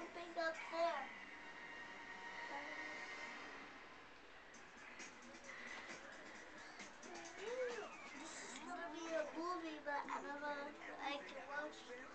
something up there. This is gonna be a movie but I never I can watch it.